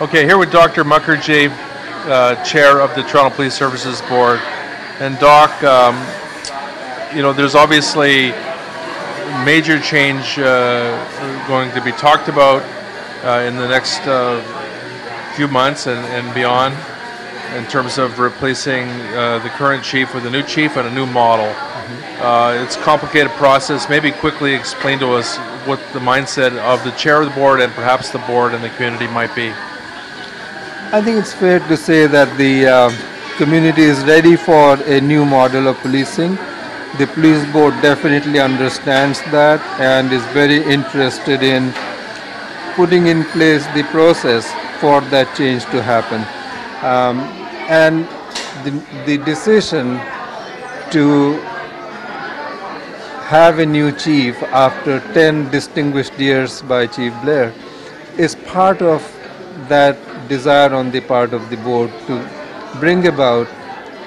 Okay, here with Dr. Mukherjee, uh, Chair of the Toronto Police Services Board. And Doc, um, you know, there's obviously major change uh, going to be talked about uh, in the next uh, few months and, and beyond in terms of replacing uh, the current chief with a new chief and a new model. Uh, it's a complicated process. Maybe quickly explain to us what the mindset of the chair of the board and perhaps the board and the community might be. I think it's fair to say that the uh, community is ready for a new model of policing. The police board definitely understands that and is very interested in putting in place the process for that change to happen. Um, and the, the decision to have a new chief after 10 distinguished years by Chief Blair is part of that desire on the part of the board to bring about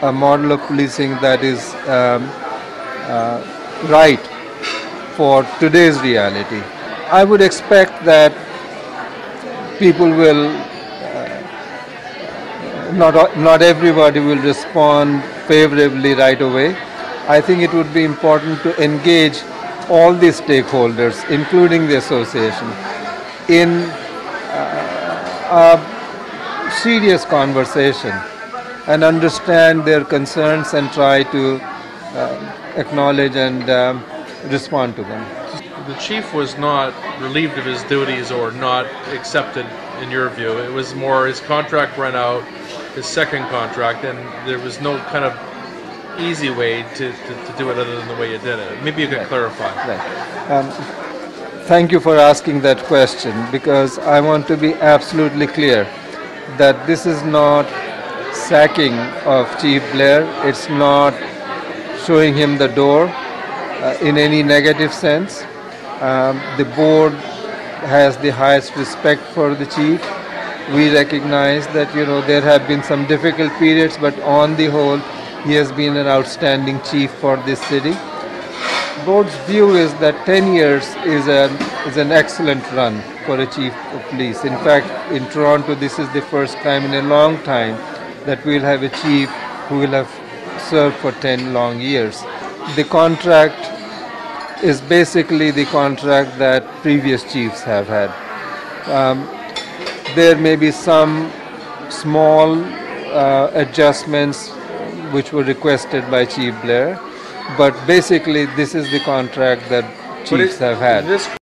a model of policing that is um, uh, right for today's reality. I would expect that people will, uh, not, not everybody will respond favorably right away. I think it would be important to engage all the stakeholders, including the association, in uh, serious conversation and understand their concerns and try to uh, acknowledge and um, respond to them. The chief was not relieved of his duties or not accepted, in your view. It was more his contract ran out, his second contract, and there was no kind of easy way to, to, to do it other than the way you did it. Maybe you could Right. clarify. Right. Um, thank you for asking that question because I want to be absolutely clear that this is not sacking of Chief Blair. It's not showing him the door uh, in any negative sense. Um, the board has the highest respect for the chief. We recognize that you know there have been some difficult periods, but on the whole, he has been an outstanding chief for this city board's view is that 10 years is an, is an excellent run for a chief of police. In fact, in Toronto, this is the first time in a long time that we'll have a chief who will have served for 10 long years. The contract is basically the contract that previous chiefs have had. Um, there may be some small uh, adjustments which were requested by Chief Blair, but basically this is the contract that chiefs have had. This